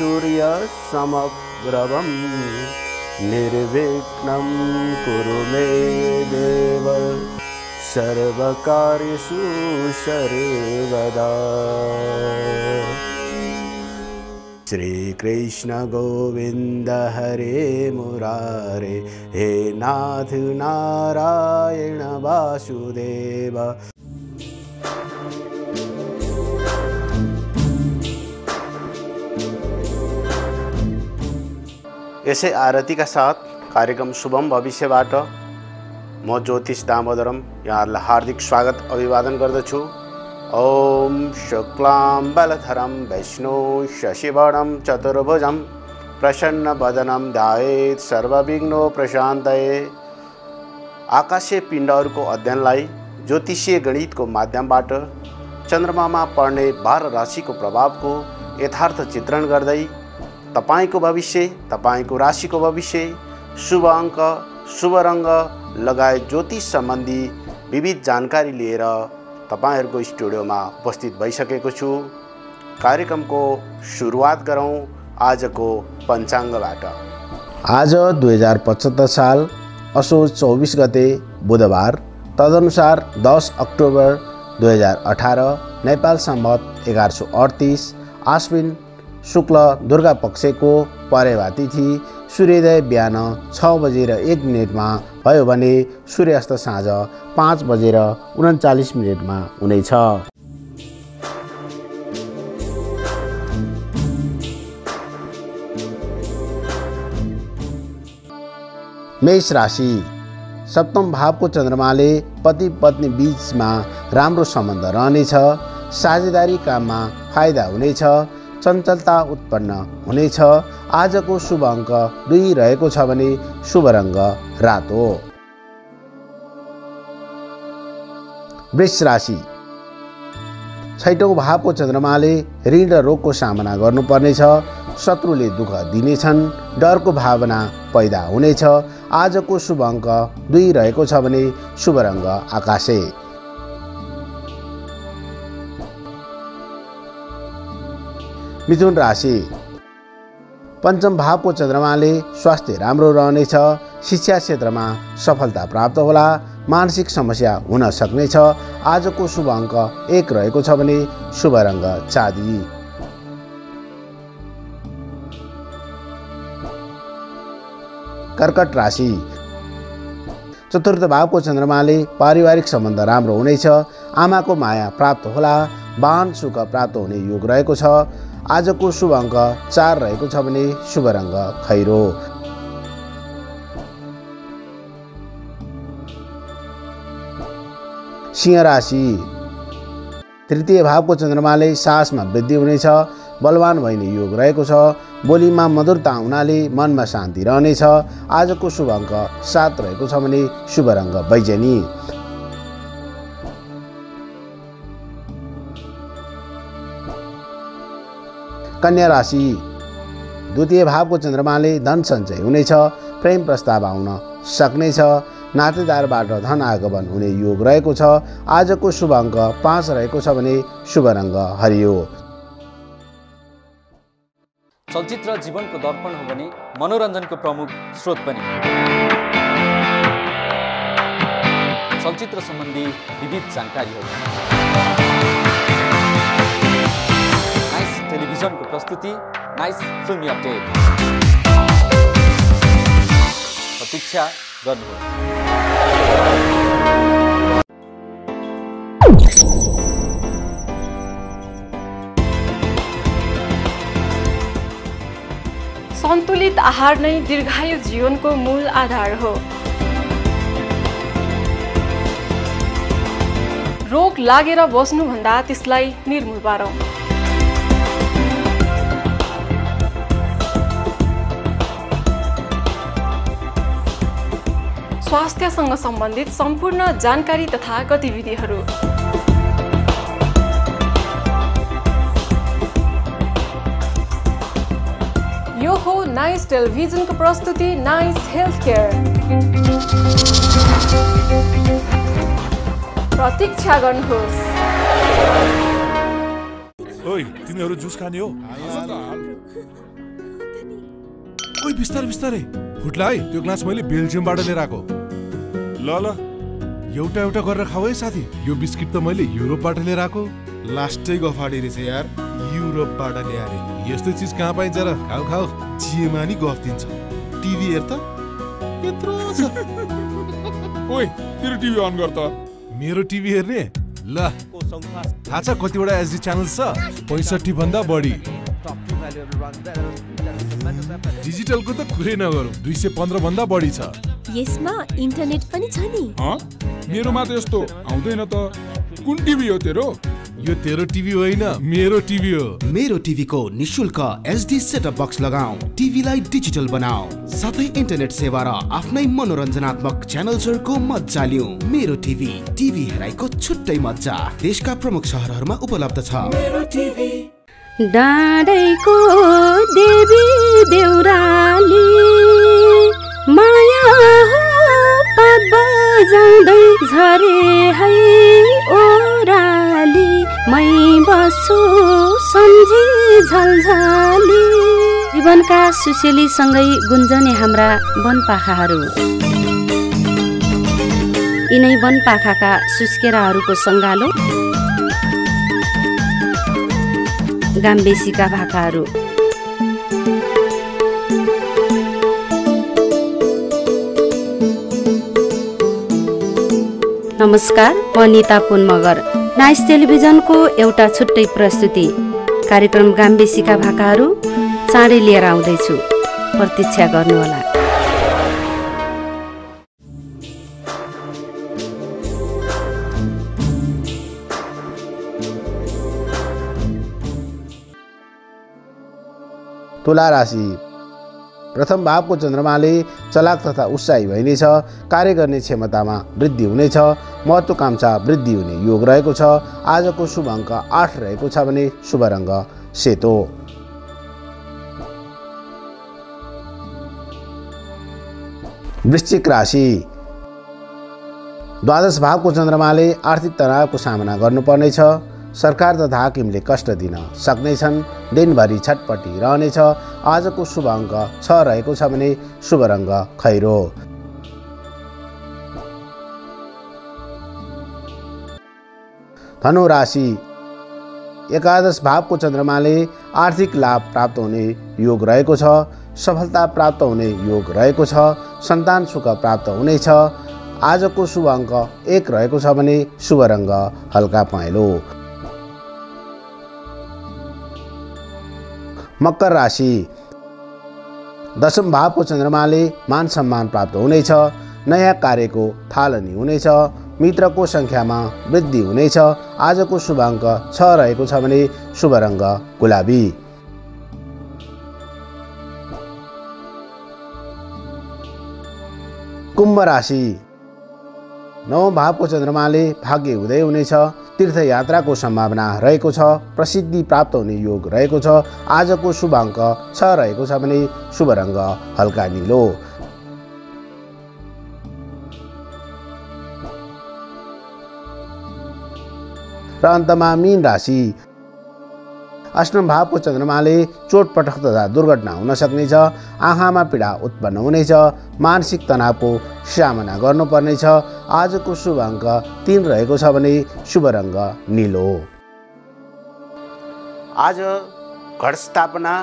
लोकाय कोटिसूर्यसमग्रवं निर्विघ्नं कुरु मे देव। सर्वकार्येषु सर्वदा श्रीकृष्ण गोविन्द हरे मुरारे हे नाथ नारायण वासुदेव यसै आरतीका साथ कार्यक्रम शुभम भविष्यबाट म ज्योतिष दामोदरम यहाँहरूलाई हार्दिक स्वागत अभिवादन गर्दछु। ओम शुक्लां बलधरं वैष्णो शशिवर्णं चतुर्भुजं प्रसन्नवदनं ध्यायेत् सर्वविघ्नो प्रशान्तये। आकाशीय पिण्डहरूको अध्ययनलाई ज्योतिषीय गणितको माध्यमबाट चन्द्रमामा पर्ने बाह्र राशिको प्रभावको यथार्थ चित्रण गर्दै तपाईँको भविष्य तपाईँको राशिको भविष्य शुभ अङ्क शुभ रङ्ग लगायत ज्योतिष सम्बन्धी विविध जानकारी लिएर तपाईँहरूको स्टुडियोमा उपस्थित भइसकेको छु। कार्यक्रमको सुरुवात गरौँ आजको पञ्चाङ्गबाट। आज दुई हजार पचहत्तर साल असोज चौबिस गते बुधबार तदनुसार दस अक्टोबर दुई हजार अठार नेपाल सम्मत एघार सौ अडतिस आश्विन शुक्ल दुर्गा पक्षको परेवा तिथि सूर्योदय बिहान छ बजेर एक मिनटमा भयो भने सूर्यास्त साँझ पाँच बजेर उन्चालिस मिनटमा हुनेछ। मेष राशि। सप्तम भावको चन्द्रमाले पति पत्नी बिचमा राम्रो सम्बन्ध रहनेछ। साझेदारी काममा फाइदा हुनेछ। चञ्चलता उत्पन्न हुनेछ। आजको शुभ अङ्क दुई रहेको छ भने शुभ रङ्ग रातो। वृष राशि छैटौँ भावको चन्द्रमाले ऋण र रोगको सामना गर्नुपर्नेछ। शत्रुले दुःख दिनेछन् डरको भावना पैदा हुनेछ। आजको शुभ अङ्क दुई रहेको छ भने शुभ रङ्ग आकाशे। मिथुन राशि। पञ्चम भावको चन्द्रमाले स्वास्थ्य राम्रो रहनेछ शिक्षा क्षेत्रमा सफलता प्राप्त होला मानसिक समस्या हुन सक्नेछ। आजको शुभ अङ्क एक रहेको छ भने शुभ रङ्ग चाँदी। कर्कट राशि। चतुर्थ भावको चन्द्रमाले पारिवारिक सम्बन्ध राम्रो हुनेछ आमाको माया प्राप्त होला वाहन सुख प्राप्त हुने योग रहेको छ। आजको शुभ अङ्क चार रहेको छ भने शुभ रङ्ग खैरो। सिंह राशि। तृतीय भावको चन्द्रमाले साहसमा वृद्धि हुनेछ बलवान भइने योग रहेको छ बोलीमा मधुरता हुनाले मनमा शान्ति रहनेछ। आजको शुभ अङ्क सात रहेको छ भने शुभ रङ्ग बैजनी कन्या राशि। द्वितीय भावको चन्द्रमाले धन सञ्चय हुनेछ प्रेम प्रस्ताव आउन सक्नेछ नातेदारबाट धन आगमन हुने योग रहेको छ। आजको शुभ अङ्क पाँच रहेको छ भने शुभ रङ्ग हरियो। चलचित्र जीवनको दर्पण हो भने मनोरञ्जनको प्रमुख स्रोत पनि। चलचित्र सम्बन्धी विविध जानकारीहरू टेलिभिजनको प्रस्तुति नाइस फिल्मी अपडेट प्रतीक्षा गर्नुहोस् सन्तुलित आहार नै दीर्घायु जीवनको मूल आधार हो। रोग लागेर बस्नुभन्दा त्यसलाई निर्मूल पारौँ। स्वास्थ्यसँग सम्बन्धित सम्पूर्ण जानकारी तथा गतिविधिहरू। यो हो नाइस टेलिभिजनको प्रस्तुति नाइस हेल्थ केयर प्रतीक्षा गर्नुहोस्। ओइ तिमीहरू जुस खाने हो? ओइ बिस्तारै बिस्तारै। फुट्ला है त्यो ग्लास मैले बेल्जियमबाट लिएर आएको। ल ल। एउटा एउटा गरेर खाऊ है साथी। यो बिस्किट त मैले युरोपबाट लिएर आएको। लास्टै गफाडी रहेछ यार। युरोपबाट ल्याएर यस्तो चिज कहाँ पाइन्छ र? खाऊ खाऊ। जिएमा नि गफ दिन्छ। टिभी हेर त। यत्रो छ। ओइ तेरो टिभी अन गर त। मेरो टिभी हेर्ने? ल। थाहा छ कतिवटा एचडी च्यानल छ? पैँसठी भन्दा बढी। डिजिटलको त कुरै नगरौँ। दुई सय पन्ध्र भन्दा बढी छ। यसमा इन्टरनेट पनि छ नि। हँ? मेरोमा त यस्तो आउँदैन त। कुन टिभी हो तेरो? यो तेरो टिभी होइन। मेरो टिभी हो। मेरो टिभीको निशुल्क एचडी सेटअप बक्स लगाऊ। टिभीलाई डिजिटल बनाऊ। साथै इन्टरनेट सेवा र आफ्नै मनोरञ्जनात्मक च्यानल्सहरूको मजा लिऊ। मेरो टिभी टिभी हेराइको छुट्टै मजा देशका प्रमुख सहरहरूमा उपलब्ध छ। डाँडैको देवी देउराली। बजाउँदै झरे है ओराली मै बसु सम्झी झल्झली। जीवनका सुसेलीसँगै गुन्जने हाम्रा वनपाखाहरू। यिनै वनपाखाका सुस्केराहरूको सङ्गालो। गाम्बेसीका भाकाहरू। नमस्कार म निता पुन मगर नाइस टेलिभिजनको एउटा छुट्टै प्रस्तुति। कार्यक्रम गाम्बेसीका भाकाहरू चाँडै लिएर आउँदैछु। प्रतीक्षा गर्नुहोला। तुला राशि। प्रथम भावको चन्द्रमाले चलाक तथा उत्साही भइनेछ कार्य गर्ने क्षमतामा वृद्धि हुनेछ महत्त्वकांक्षा वृद्धि हुने योग रहेको छ आजको शुभ अङ्क आठ रहेको छ भने शुभ रङ्ग सेतो। वृश्चिक राशि। द्वादश भावको चन्द्रमाले आर्थिक तनावको सामना गर्नुपर्नेछ। सरकार तथा हाकिमले कष्ट दिन सक्नेछन्। दिनभरि छटपट्टि रहनेछ। आजको शुभ अङ्क छ रहेको छ भने शुभ रङ्ग खैरो। धनु राशि एकादश भावको चन्द्रमाले आर्थिक लाभ प्राप्त हुने योग रहेको छ। सफलता प्राप्त हुने योग रहेको छ। सन्तान सुख प्राप्त हुनेछ। आजको शुभ अङ्क एक रहेको छ भने शुभ रङ्ग हल्का पहेँलो। मकर राशि। दशम भावको चन्द्रमाले मान सम्मान प्राप्त हुनेछ। नयाँ कार्यको थालनी हुनेछ। मित्रको सङ्ख्यामा वृद्धि हुनेछ। आजको शुभ अङ्क छ रहेको छ भने शुभ रङ्ग गुलाबी। कुम्भ राशि। नौ भावको चन्द्रमाले भाग्य उदय हुनेछ तीर्थयात्राको सम्भावना रहेको छ प्रसिद्धि प्राप्त हुने योग रहेको छ आजको शुभ अङ्क छ रहेको छ भने शुभ रङ्ग हल्का निलो। र अन्तमा मीन राशि। अष्टम भावको चन्द्रमाले चोटपटक तथा दुर्घटना हुन सक्नेछ आँखामा पीडा उत्पन्न हुनेछ मानसिक तनावको सामना गर्नुपर्नेछ। आजको शुभ अङ्क तिन रहेको छ भने शुभ रङ्ग निलो। आज घट स्थापना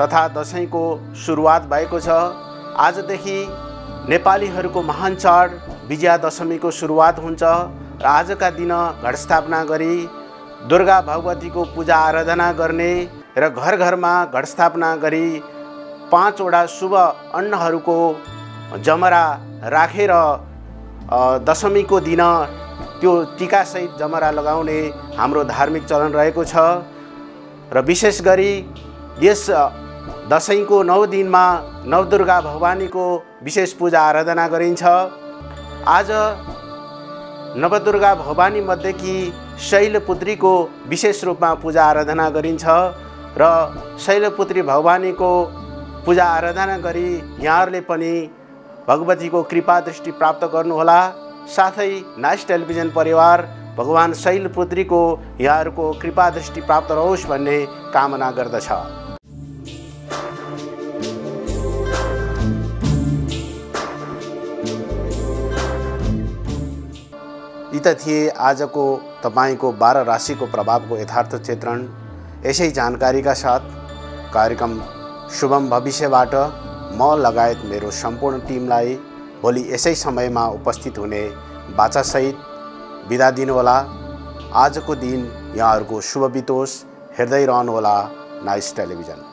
तथा दसैँको सुरुवात भएको छ। आजदेखि नेपालीहरूको महान चाड विजयादशमीको सुरुवात हुन्छ र आजका दिन घट स्थापना गरी दुर्गा भगवतीको पूजा आराधना गर्ने र घर घरमा घट स्थापना गरी पाँचवटा शुभ अन्नहरूको जमरा राखेर अ, दशमीको दिन त्यो टिकासहित जमरा लगाउने हाम्रो धार्मिक चलन रहेको छ र विशेष गरी यस दसैँको नौ दिनमा नवदुर्गा भवानीको विशेष पूजा आराधना गरिन्छ। आज नवदुर्गा भवानी मध्येकी शैलपुत्रीको विशेष रूपमा पूजा आराधना गरिन्छ र शैलपुत्री भवानीको पूजा आराधना गरी यहाँहरूले पनि भगवतीको कृपा दृष्टि प्राप्त गर्नुहोला। साथै नाइस टेलिभिजन परिवार भगवान् शैलपुत्रीको यहाँहरूको कृपा दृष्टि प्राप्त रहोस् भन्ने कामना गर्दछ। यी त थिए आजको तपाईँको बाह्र राशिको प्रभावको यथार्थ चित्रण। यसै जानकारीका साथ कार्यक्रम शुभम भविष्यबाट म लगायत मेरो सम्पूर्ण टिमलाई भोलि यसै समयमा उपस्थित हुने बाचासहित बिदा दिनुहोला। आजको दिन यहाँहरूको शुभ बितोस्। हेर्दै रहनुहोला नाइस टेलिभिजन।